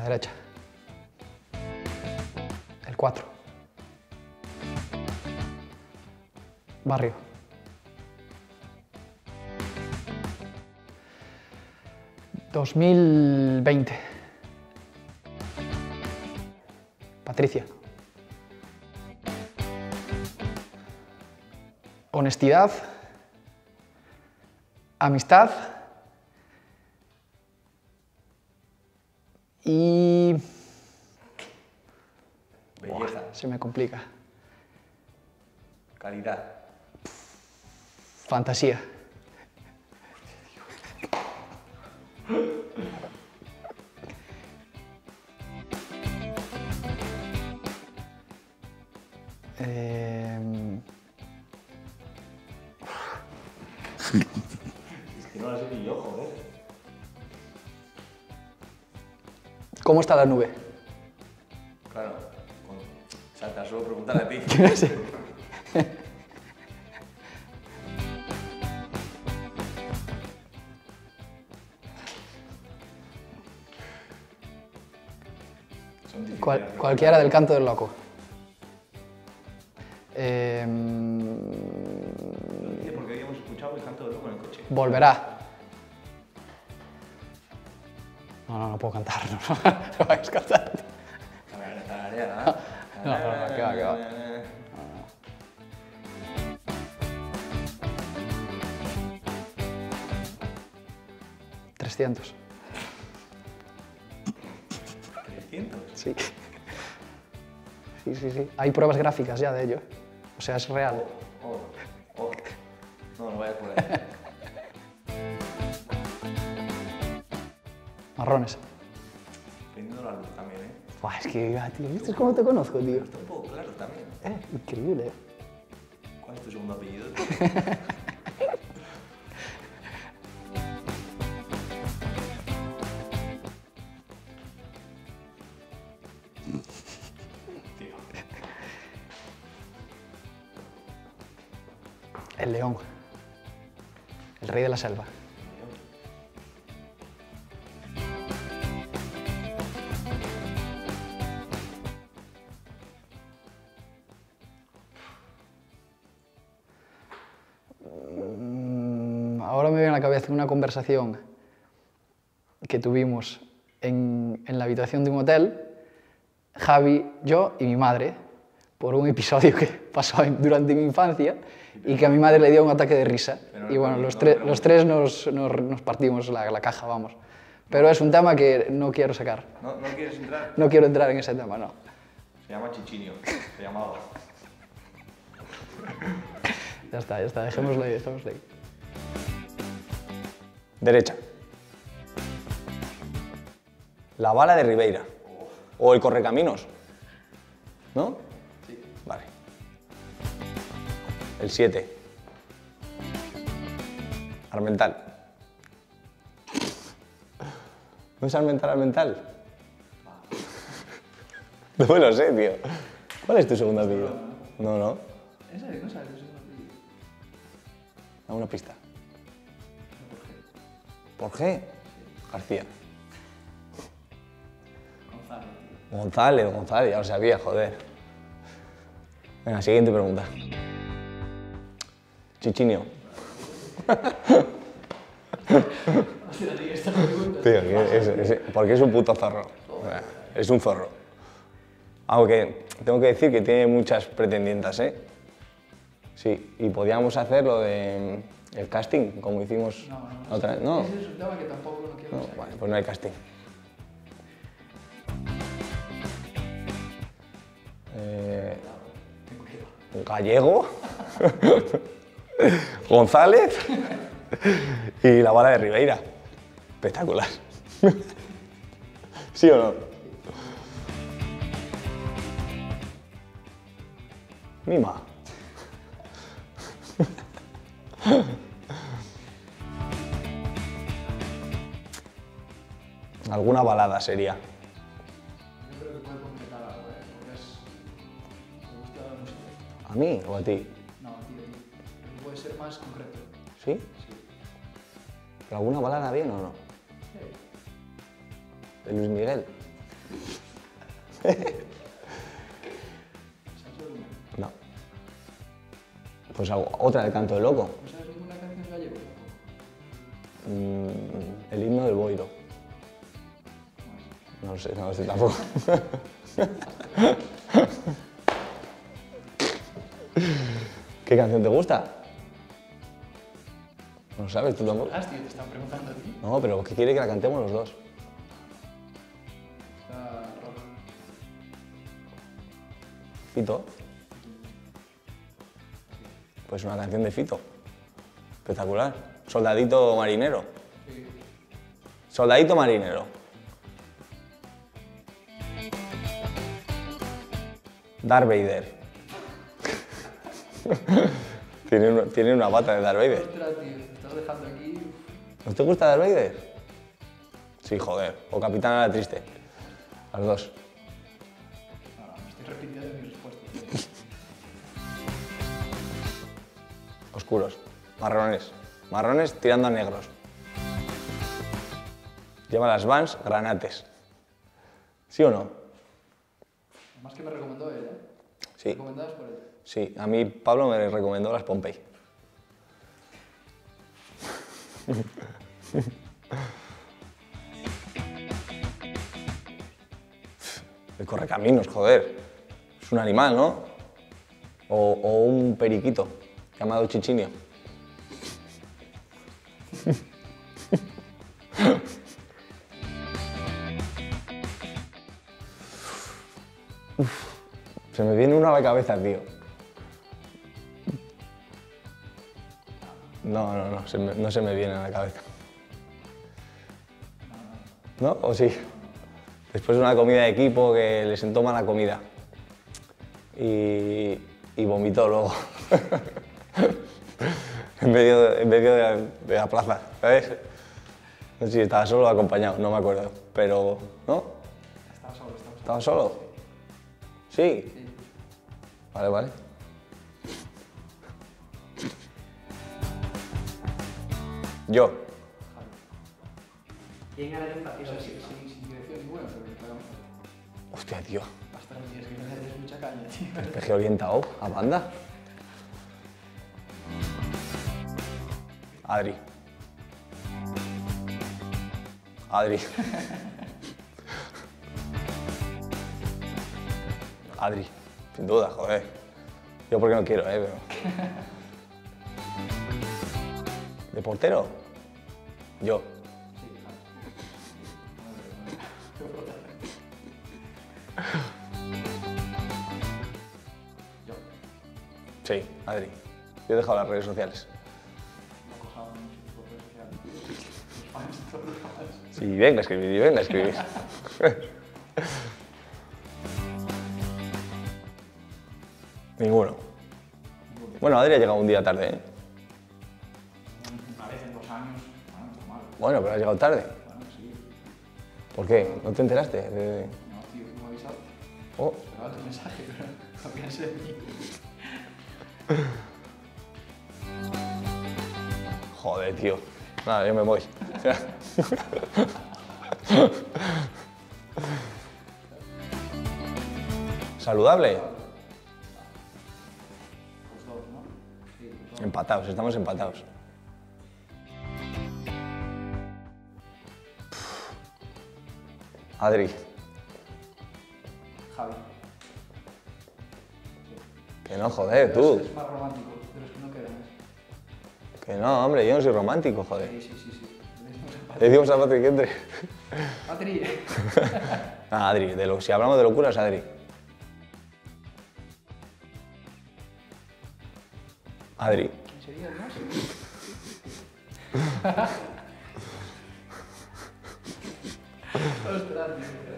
La derecha. El 4. Barrio. ¿2020? Patricia. Honestidad. Amistad. Belleza. Se me complica. Calidad. Fantasía. Em, Es que no la sé ni yo, joder. ¿Cómo está la nube? Claro. Sea, te la suelo preguntar a ti. Cual- cualquiera del canto del loco. Dice, Porque habíamos escuchado el canto del loco en el coche. volverá. No, no, no puedo cantar. No, no vais a cantar. A ver, tararea, ¿eh? No, no, no, que va, que va. ¿300? 300. Sí. Sí, sí, sí. Hay pruebas gráficas ya de ello. O sea, es real. Oh, oh. No, no voy a por ahí. Marrones. Que, ah, tío, ¿viste cómo te conozco, tío? Está un poco claro también. Eh, increíble. ¿Cuál es tu segundo apellido? Tío. El león. El rey de la selva. Ahora me viene a la cabeza una conversación que tuvimos en, en la habitación de un hotel, Javi, yo y mi madre, por un episodio que pasó durante mi infancia y que a mi madre le dio un ataque de risa. Pero y bueno, no, los, tre- los tres nos, nos- nos partimos la, la caja, vamos. Pero es un tema que no quiero sacar. ¿No, ¿No quieres entrar? No quiero entrar en ese tema, no. Se llama Chichinio. Se llamaba. Ya está, ya está, dejémoslo ahí, dejémoslo ahí. Derecha. La bala de Ribeira. O el correcaminos. ¿No? Sí. Vale. El 7. Armental. ¿No es Armental Armental? No me lo sé, tío. ¿Cuál es tu segundo apellido? No, no. ¿En serio? ¿No sabes el segundo apellido? Dame una pista. ¿Por qué? García. Gonzalo. González, González, ya lo sabía, joder. Venga, siguiente pregunta. Chichinio. Tío, que es- es- porque es un puto zorro. Es un zorro. Aunque tengo que decir que tiene muchas pretendientas, ¿eh? Sí, y podíamos hacer lo de el casting, como hicimos otra vez. No, Ese es un tema que tampoco lo quiero no, vale, pues no hay casting. Eh, Gallego, González y la bala de Ribeira. Espectacular. ¿Sí o no? Mima. Alguna balada sería. Yo creo que puede completar algo, ¿eh? Porque es... Me gusta la música. ¿A mí o a ti? No, tío, tío. Puede ser más concreto. ¿Sí? ¿Pero alguna balada bien o no? ¿De Luis Miguel? No. Pues otra del canto del loco. ¿No sabes ninguna canción en gallego? Mm, el himno del boiro. No lo sé, no lo sé tampoco. ¿Qué canción te gusta? No lo sabes, tú tampoco. Ah, tío, te están preguntando a ti. No, pero ¿qué quiere que la cantemos los dos? Fito. Pues una canción de Fito. Espectacular. Soldadito marinero. Sí. Soldadito marinero. Darth Vader. tiene, una, tiene una bata de Darth Vader. ¿No te gusta Darth Vader? Sí, joder. O Capitán la Triste. Las dos. No, me estoy repitiendo mi respuesta. Oscuros. Marrones. Marrones tirando a negros. Lleva las Vans granates. ¿Sí o no? Además que me recomendó él, ¿eh? Sí. Recomendadas por él. Sí, a mí Pablo me recomendó las Pompey. El correcaminos, joder. Es un animal, ¿no? O, o un periquito llamado chichinio. Se me viene uno a la cabeza, tío. No, no, no, no se me viene a la cabeza. ¿No? ¿O sí? Después de una comida de equipo que le sentó mala comida. Y, y vomitó luego. en medio, de, en medio de, la, de la plaza, ¿sabes? No sé si estaba solo o acompañado, no me acuerdo. Pero, ¿no? Estaba solo, estaba solo. ¿Estaba solo? ¿Sí? Sí. Vale, vale. Yo. ¿Quién era el empatía? O sea, sin, dirección ninguna. Hostia, tío. Caña, tío. Peje orientado a banda. Adri. Adri. Adri, sin duda, joder. Yo porque no quiero, eh, pero. ¿De portero? Yo. Sí, Adri. Yo he dejado las redes sociales. Sí, venga a escribir, venga a escribir. Ninguno. Bueno, Adri ha llegado un día tarde, ¿eh? Una vez en dos años, bueno, no está mal. Bueno, pero ha llegado tarde. Bueno, sí. ¿Por qué? ¿No te enteraste? de- No, tío, no me avisado. Oh, Esperaba tu mensaje, pero no pienses en mí. joder, tío. Nada, yo me voy. ¿Saludable? Empatados, estamos empatados. Adri, Javi. que no, joder, tú. Es más romántico Que no, hombre, yo no soy romántico, joder. Sí, sí, sí. sí. Le decimos a Patrick que entre. Patri. Ah, Adri, de lo, si hablamos de locuras, Adri. Adri. ¿Quién sería el más? Ostras, tío.